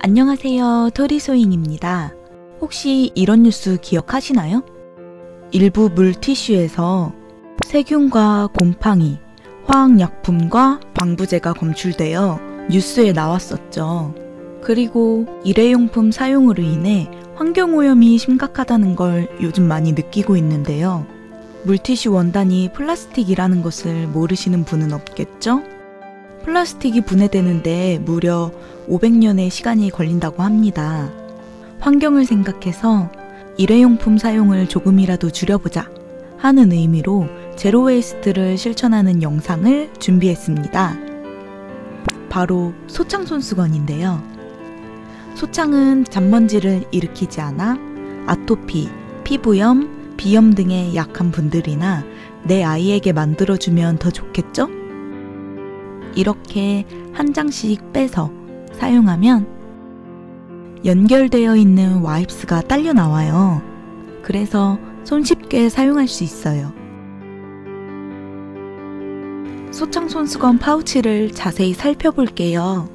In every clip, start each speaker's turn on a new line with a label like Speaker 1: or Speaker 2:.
Speaker 1: 안녕하세요. 토리소잉입니다. 혹시 이런 뉴스 기억하시나요? 일부 물티슈에서 세균과 곰팡이, 화학약품과 방부제가 검출되어 뉴스에 나왔었죠. 그리고 일회용품 사용으로 인해 환경오염이 심각하다는 걸 요즘 많이 느끼고 있는데요. 물티슈 원단이 플라스틱이라는 것을 모르시는 분은 없겠죠? 플라스틱이 분해되는데 무려 500년의 시간이 걸린다고 합니다. 환경을 생각해서 일회용품 사용을 조금이라도 줄여보자 하는 의미로 zero waste를 실천하는 영상을 준비했습니다. 바로 소창 손수건인데요. 소창은 잔먼지를 일으키지 않아 아토피, 피부염, 비염 등에 약한 분들이나 내 아이에게 만들어주면 더 좋겠죠? 이렇게 한 장씩 빼서 사용하면 연결되어 있는 와이프스가 딸려 나와요. 그래서 손쉽게 사용할 수 있어요. 소창 손수건 파우치를 자세히 살펴볼게요.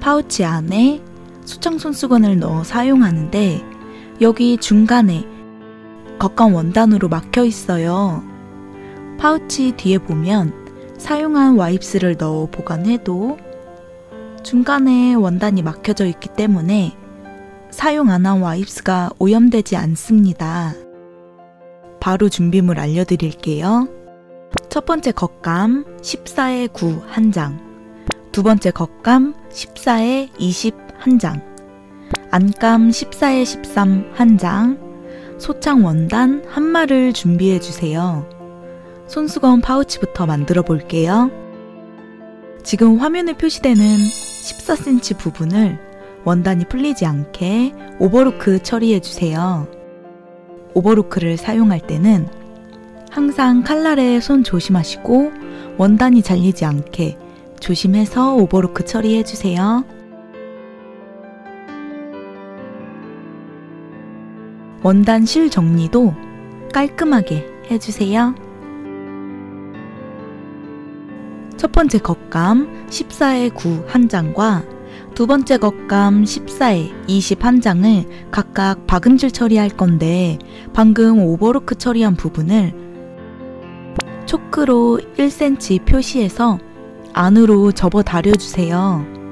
Speaker 1: 파우치 안에 소창 손수건을 넣어 사용하는데 여기 중간에 겉감 원단으로 막혀 있어요. 파우치 뒤에 보면 사용한 와이프스를 넣어 보관해도 중간에 원단이 막혀져 있기 때문에 사용 안 한 와이프스가 오염되지 않습니다. 바로 준비물 알려드릴게요. 첫 번째 겉감 14에 9한 장, 두 번째 겉감 14에 20 한 장, 안감 14에 13 한 장, 소창 원단 한 마를 준비해 주세요. 손수건 파우치부터 만들어 볼게요. 지금 화면에 표시되는 14cm 부분을 원단이 풀리지 않게 오버로크 처리해 주세요. 오버로크를 사용할 때는 항상 칼날에 손 조심하시고 원단이 잘리지 않게 조심해서 오버로크 처리해 주세요. 원단 실 정리도 깔끔하게 해주세요. 첫 번째 겉감 14에 9한 장과 두 번째 겉감 14에 20 한 장을 각각 박음질 처리할 건데 방금 오버로크 처리한 부분을 초크로 1cm 표시해서 안으로 접어 다려주세요.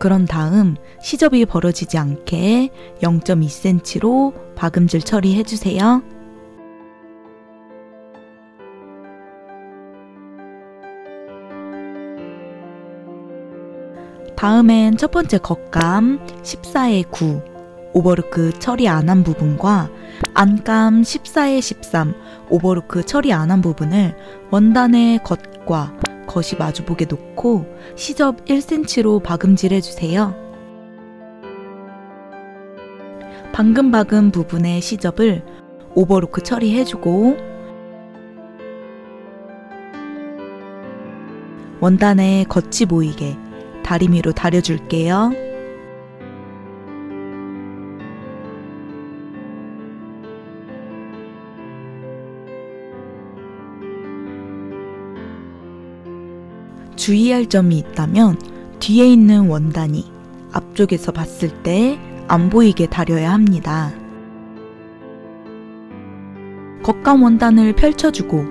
Speaker 1: 그런 다음 시접이 벌어지지 않게 0.2cm로 박음질 처리해주세요. 다음엔 첫 번째 겉감 14에 9 오버루크 처리 안 한 부분과 안감 14에 13 오버루크 처리 안 한 부분을 원단의 겉과 겉이 마주보게 놓고 시접 1cm로 박음질 해 주세요. 방금 박은 부분의 시접을 오버로크 처리해주고 원단에 겉이 보이게 다리미로 다려줄게요. 주의할 점이 있다면 뒤에 있는 원단이 앞쪽에서 봤을 때 안 보이게 다려야 합니다. 겉감 원단을 펼쳐주고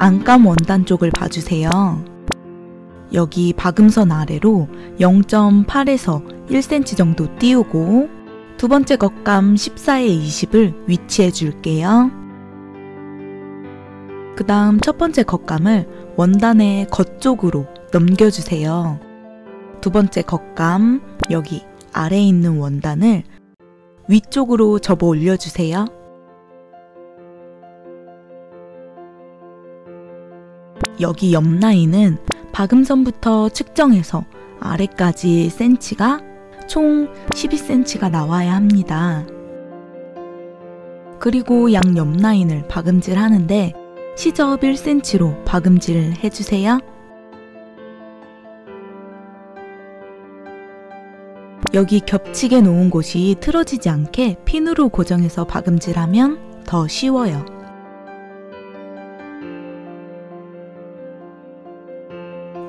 Speaker 1: 안감 원단 쪽을 봐주세요. 여기 박음선 아래로 0.8에서 1cm 정도 띄우고 두 번째 겉감 14에 20을 위치해 줄게요. 그 다음 첫 번째 겉감을 원단의 겉쪽으로 넘겨주세요. 두 번째 겉감, 여기 아래에 있는 원단을 위쪽으로 접어 올려주세요. 여기 옆 라인은 박음선부터 측정해서 아래까지 센치가 총 12cm가 나와야 합니다. 그리고 양 옆 라인을 박음질 하는데 시접 1cm로 박음질 해주세요. 여기 겹치게 놓은 곳이 틀어지지 않게 핀으로 고정해서 박음질하면 더 쉬워요.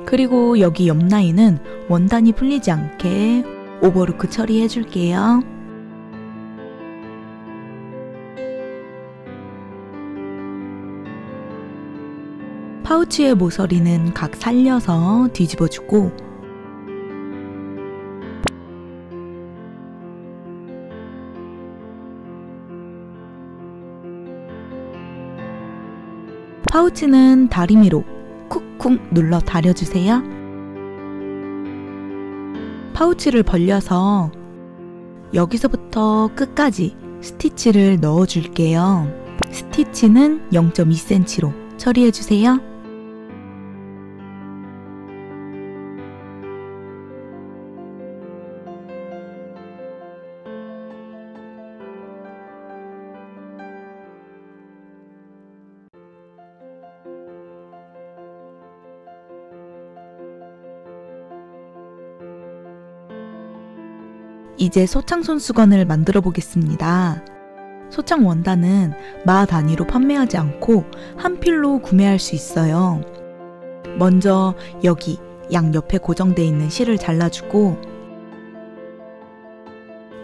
Speaker 1: 그리고 여기 옆 라인은 원단이 풀리지 않게 오버루크 처리해 줄게요. 파우치의 모서리는 각 살려서 뒤집어주고 파우치는 다리미로 쿡쿡 눌러 다려주세요. 파우치를 벌려서 여기서부터 끝까지 스티치를 넣어줄게요. 스티치는 0.2cm로 처리해주세요. 이제 소창손 수건을 만들어 보겠습니다. 소창 원단은 마 단위로 판매하지 않고 한 필로 구매할 수 있어요. 먼저 여기 양 옆에 고정되어 있는 실을 잘라주고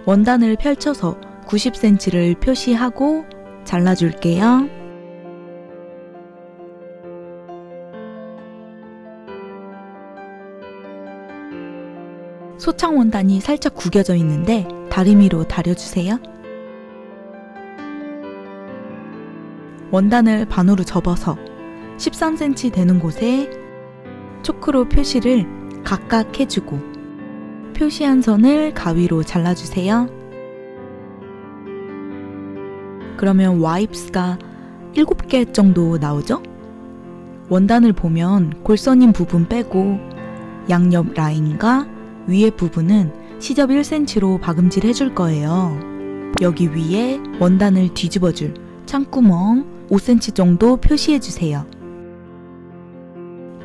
Speaker 1: 원단을 펼쳐서 90cm를 표시하고 잘라줄게요. 소창 원단이 살짝 구겨져 있는데 다리미로 다려주세요. 원단을 반으로 접어서 13cm 되는 곳에 초크로 표시를 각각 해주고 표시한 선을 가위로 잘라주세요. 그러면 와이프스가 7개 정도 나오죠? 원단을 보면 골선인 부분 빼고 양옆 라인과 위에 부분은 시접 1cm로 박음질 해줄 거예요. 여기 위에 원단을 뒤집어줄 창구멍 5cm 정도 표시해주세요.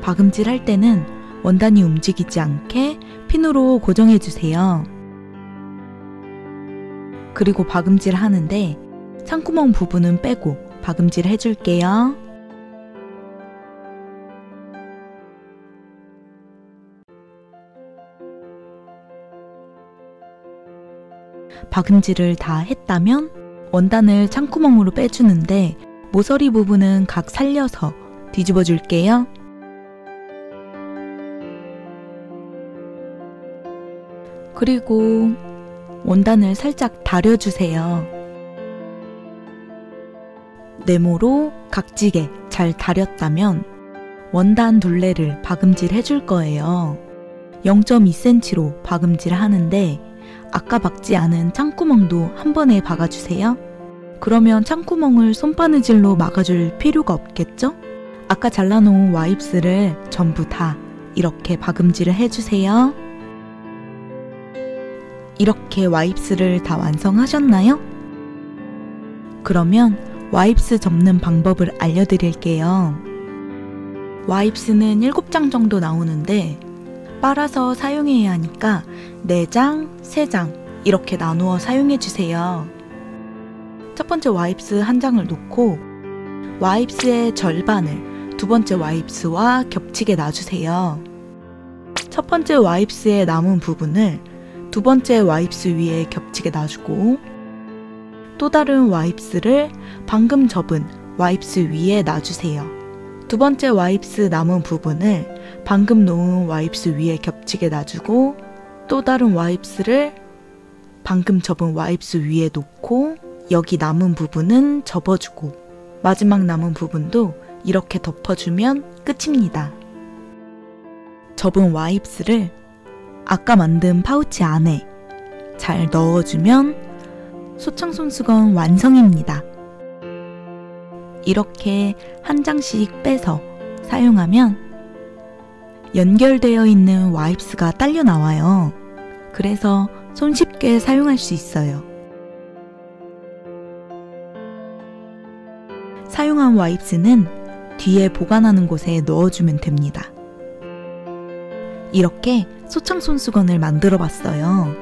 Speaker 1: 박음질 할 때는 원단이 움직이지 않게 핀으로 고정해주세요. 그리고 박음질 하는데 창구멍 부분은 빼고 박음질 해줄게요. 박음질을 다 했다면 원단을 창구멍으로 빼주는데 모서리 부분은 각 살려서 뒤집어 줄게요. 그리고 원단을 살짝 다려주세요. 네모로 각지게 잘 다렸다면 원단 둘레를 박음질 해줄 거예요. 0.2cm로 박음질 하는데 아까 박지 않은 창구멍도 한 번에 박아주세요. 그러면 창구멍을 손바느질로 막아줄 필요가 없겠죠? 아까 잘라놓은 와입스를 전부 다 이렇게 박음질을 해주세요. 이렇게 와입스를 다 완성하셨나요? 그러면 와입스 접는 방법을 알려드릴게요. 와입스는 7장 정도 나오는데 빨아서 사용해야 하니까 4장, 3장 이렇게 나누어 사용해 주세요. 첫 번째 와입스 한 장을 놓고 와입스의 절반을 두 번째 와입스와 겹치게 놔주세요. 첫 번째 와입스의 남은 부분을 두 번째 와입스 위에 겹치게 놔주고 또 다른 와입스를 방금 접은 wipes 위에 놔주세요. 두 번째 wipes 남은 부분을 방금 놓은 wipes 위에 겹치게 놔주고 또 다른 wipes를 방금 접은 wipes 위에 놓고 여기 남은 부분은 접어주고 마지막 남은 부분도 이렇게 덮어주면 끝입니다. 접은 wipes를 아까 만든 파우치 안에 잘 넣어주면 소창손 수건 완성입니다. 이렇게 한 장씩 빼서 사용하면 연결되어 있는 와입스가 딸려 나와요. 그래서 손쉽게 사용할 수 있어요. 사용한 와입스는 뒤에 보관하는 곳에 넣어주면 됩니다. 이렇게 소창 손수건을 만들어 봤어요.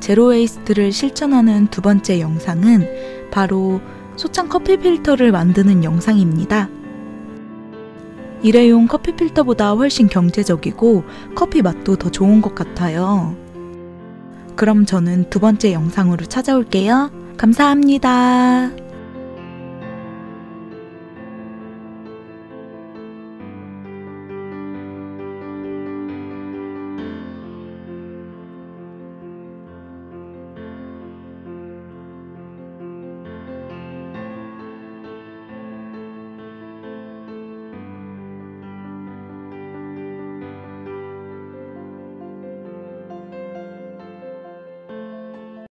Speaker 1: zero waste를 실천하는 두 번째 영상은 바로 소창 커피 필터를 만드는 영상입니다. 일회용 커피 필터보다 훨씬 경제적이고 커피 맛도 더 좋은 것 같아요. 그럼 저는 두 번째 영상으로 찾아올게요. 감사합니다.